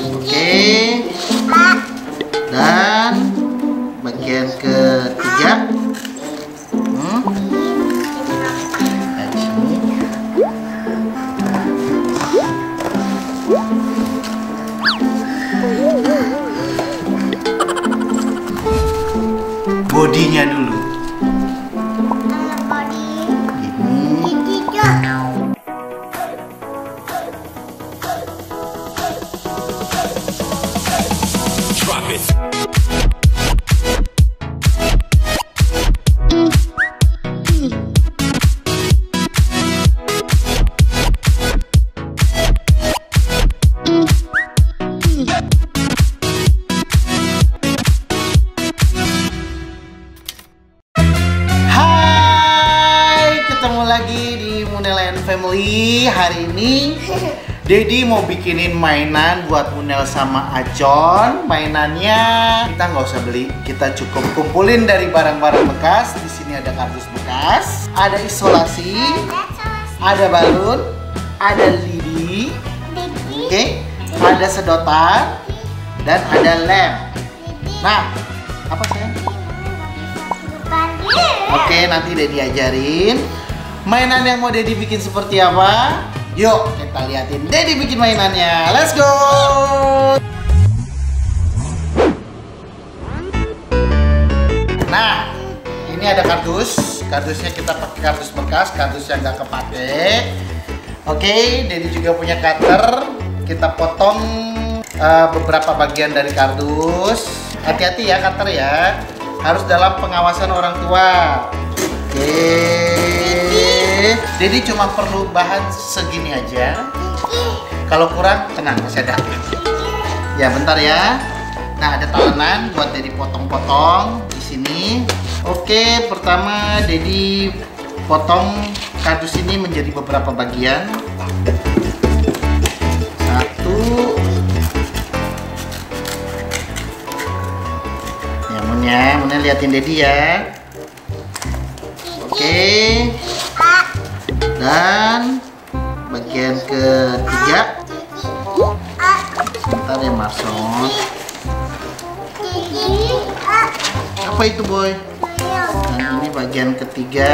Oke. Dan bagian ketiga. Hmm. Sini. Bodinya dulu. Family. Hari ini Dedi mau bikinin mainan buat Munel sama Acon. Mainannya kita nggak usah beli, kita cukup kumpulin dari barang-barang bekas. Di sini ada kardus bekas, ada isolasi, ada balon, ada lidi, oke, ada sedotan, dan ada lem. Nah, apa sayang? Oke, nanti Dedi ajarin. Mainan yang mau Dedi bikin seperti apa? Yuk, kita liatin Dedi bikin mainannya. Let's go! Nah, ini ada kardus. Kardusnya kita pakai kardus bekas, kardus yang nggak kepake. Oke, Dedi juga punya cutter. Kita potong eh, beberapa bagian dari kardus. Hati-hati ya cutter ya. Harus dalam pengawasan orang tua. Oke. Dedi cuma perlu bahan segini aja. Kalau kurang, tenang, masih ada. Ya, bentar ya. Nah, ada talenan buat Dedi potong-potong di sini. Oke, pertama Dedi potong kardus ini menjadi beberapa bagian. Satu. Ya, Munnya, Munnya liatin Dedi ya. Oke. Dan bagian ketiga. Sebentar ya, Marson. Apa itu, Boy? Nah, ini bagian ketiga.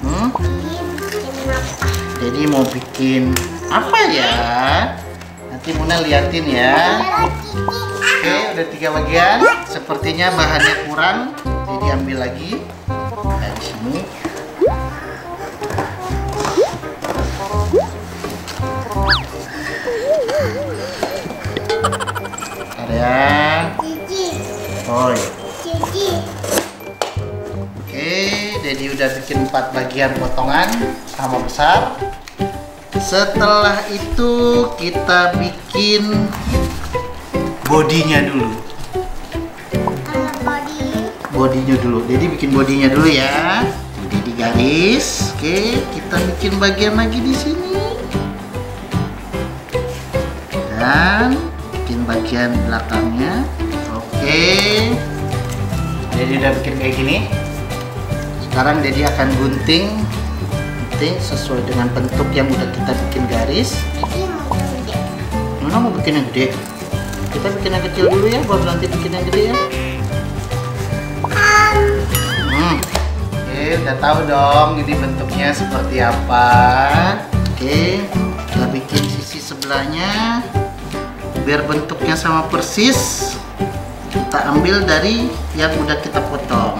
Hmm? Jadi mau bikin apa ya? Nanti Muna liatin ya. Oke, udah tiga bagian. Sepertinya bahannya kurang, jadi ambil lagi. Di sini. Ya. Oh, iya. Oke, jadi udah bikin empat bagian potongan sama besar. Setelah itu kita bikin bodinya dulu. Bodinya dulu. Jadi bikin bodinya dulu ya. Jadi di garis. Oke, kita bikin bagian lagi di sini. Dan bikin bagian belakangnya. Oke. Jadi udah bikin kayak gini. Sekarang Dedi akan gunting gunting sesuai dengan bentuk yang udah kita bikin garis. Mana mau bikin yang gede? Kita bikin yang kecil dulu ya, baru nanti bikin yang gede ya. Hmm. Oke, udah tahu dong ini bentuknya seperti apa. Oke, kita bikin sisi sebelahnya biar bentuknya sama persis. Kita ambil dari yang udah kita potong.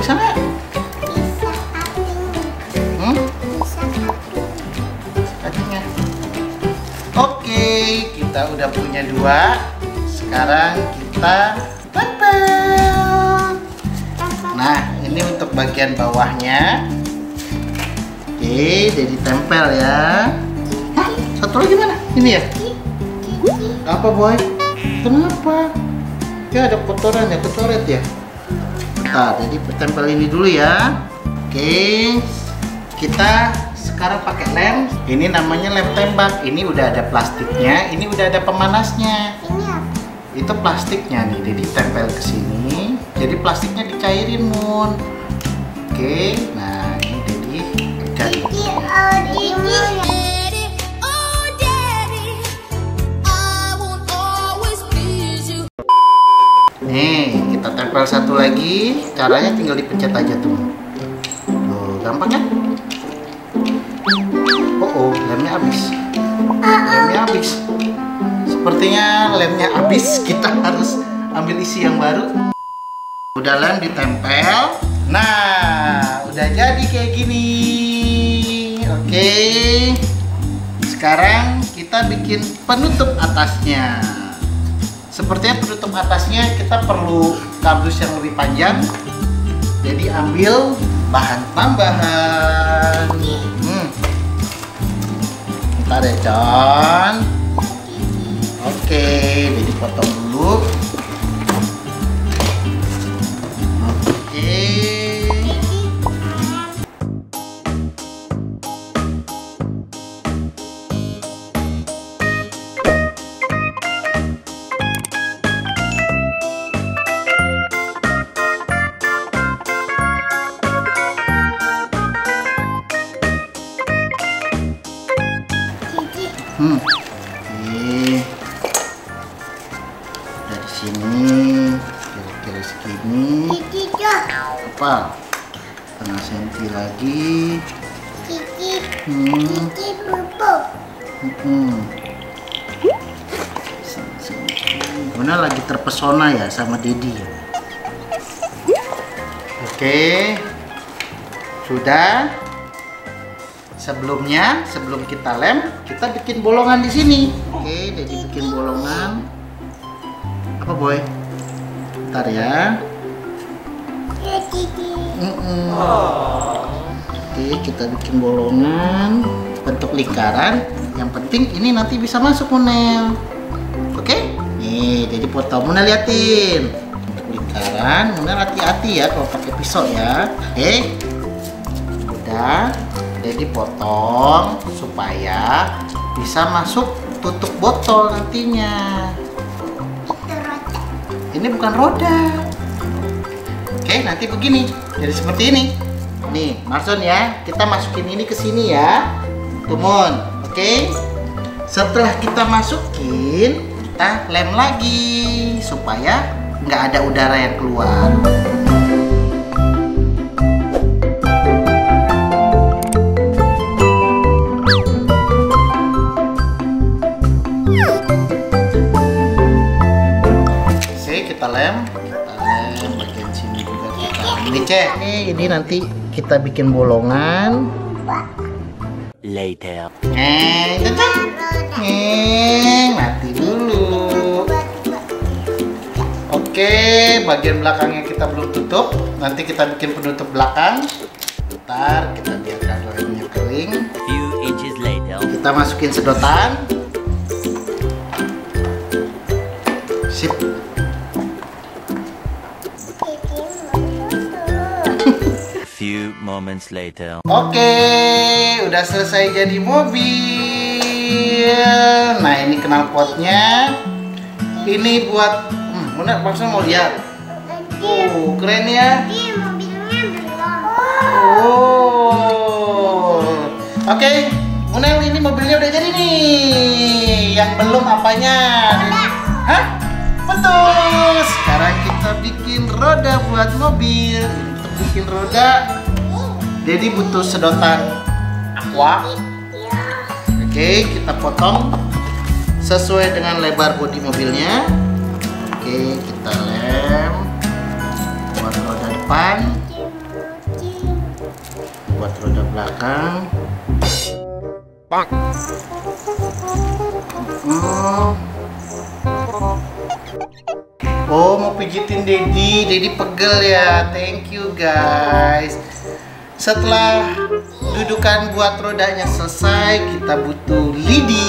Sana? Hmm? Kakinya. Oke, kita udah punya dua. Sekarang kita tempel. Nah, ini untuk bagian bawahnya. Oke, jadi tempel ya. Hah, satu lagi mana? Ini ya? Apa boy? Kenapa? Ya ada kotoran ya, kotoret ya. Bentar, jadi tempel ini dulu ya. Oke, kita sekarang pakai lem. Ini namanya lem tembak. Ini udah ada plastiknya. Ini udah ada pemanasnya. Itu plastiknya nih, jadi tempel ke sini. Jadi plastiknya dicairin, Mun. Oke, nah ini jadi dicairin. Satu lagi caranya tinggal dipencet aja tuh. Tuh gampang kan? Oh oh lemnya habis. Lemnya habis. Sepertinya lemnya habis. Kita harus ambil isi yang baru. Udah lem ditempel. Nah udah jadi kayak gini. Oke. Sekarang kita bikin penutup atasnya. Sepertinya penutup atasnya kita perlu kardus yang lebih panjang. Jadi ambil bahan tambahan. Hmm. ntar ya John. Oke jadi potong dulu Hmm. Oke. Dari sini kira-kira segini. Apa? Setengah senti lagi. Hmm. Hmm. Guna lagi terpesona ya sama Dedi ya. Oke. Sudah. Sebelumnya, sebelum kita lem, kita bikin bolongan di sini. Oke, jadi bikin bolongan. Apa boy? Ntar ya. Oke, kita bikin bolongan bentuk lingkaran. Yang penting ini nanti bisa masuk Munel. Oke? Nih, jadi potong Munel liatin. Lingkaran, Munel hati-hati ya kalau pakai pisau ya. Oke? Udah. Jadi potong supaya bisa masuk tutup botol nantinya. Ini bukan roda. Oke, nanti begini. Jadi seperti ini. Nih, Marson ya, kita masukin ini ke sini ya. Tumun, oke? Setelah kita masukin, kita lem lagi supaya nggak ada udara yang keluar. Kita. Ini nanti kita bikin bolongan. Later. Cek. Neng, mati dulu. Oke, bagian belakangnya kita belum tutup. Nanti kita bikin penutup belakang. Ntar kita biarkan lemnya kering. Few inches later. Kita masukin sedotan. Moments later. Oke, udah selesai jadi mobil. Nah, ini knalpotnya. Ini buat hmm, Muna maksudnya mau lihat. Oh, keren ya. Oh. Oke, Munel ini mobilnya udah jadi nih. Yang belum apanya? Hah? Betul. Sekarang kita bikin roda buat mobil. Untuk bikin roda, jadi butuh sedotan aqua. Oke, kita potong sesuai dengan lebar bodi mobilnya. Oke, kita lem buat roda depan, buat roda belakang. Hmm. Oh, mau pijitin Dedi, Dedi pegel ya. Thank you guys. Setelah dudukan buat rodanya selesai, kita butuh lidi.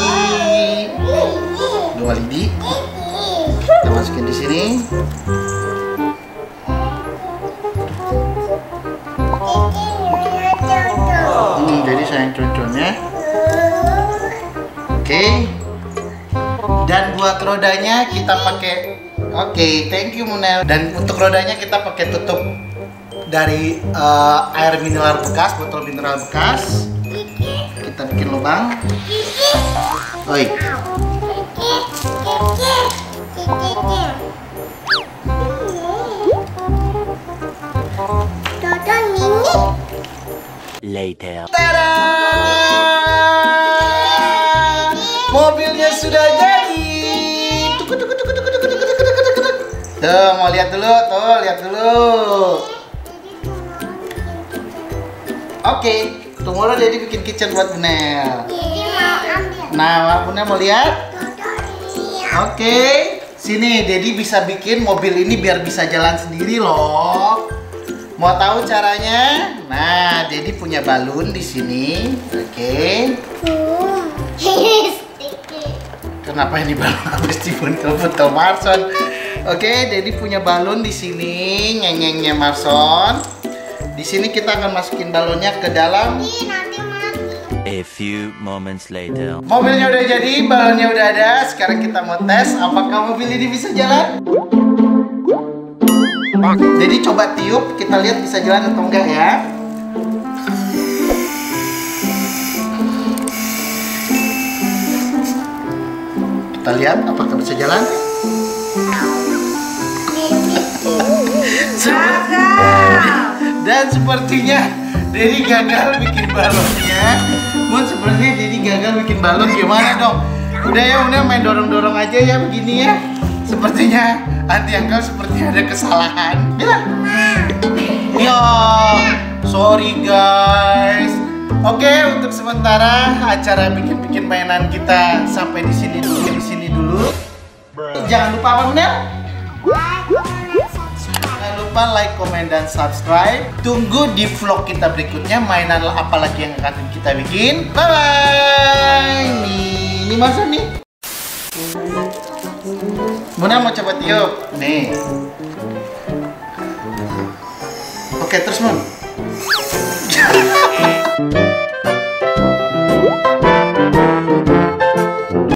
Dua lidi. Kita masukin di sini. Hmm, jadi sayang contohnya. Oke. Dan buat rodanya kita pakai Oke, thank you Munel. Dan untuk rodanya kita pakai tutup dari uh, air mineral bekas, botol mineral bekas. Kita bikin lubang. Oi. Later. Tada! Mobilnya sudah jadi. Tuh, mau lihat dulu, tuh, lihat dulu. Oke, tunggu dulu jadi bikin kitchen buat Bunel. Nah, Bunel mau lihat? Oke, sini Dedi bisa bikin mobil ini biar bisa jalan sendiri loh. Mau tahu caranya? Nah, Dedi punya balon di sini. Oke. Sticky. Kenapa ini balon habis dibuntel buntel Marson? Oke, Dedi punya balon di sini, nyengengnya Marson. Di sini kita akan masukin balonnya ke dalam. Ih, nanti mati. A few moments later. Mobilnya udah jadi, balonnya udah ada. Sekarang kita mau tes apakah mobil ini bisa jalan. Jadi coba tiup, kita lihat bisa jalan atau enggak ya. Kita lihat apakah bisa jalan. Dan sepertinya Dedi gagal bikin balonnya. Mun sepertinya Dedi gagal bikin balon gimana dong? Udah ya, udah main dorong-dorong aja ya begini ya. Sepertinya anti angkel seperti ada kesalahan. Bilang. Ya, sorry guys. Oke, untuk sementara acara bikin-bikin mainan kita sampai di sini dulu, di sini dulu. Jangan lupa apa Menel? lupa like, komen, dan subscribe. Tunggu di vlog kita berikutnya mainan apa lagi yang akan kita bikin. Bye bye. Ini, ini masa nih? Muna mau coba tiup. Nih. Oke, terus Mun.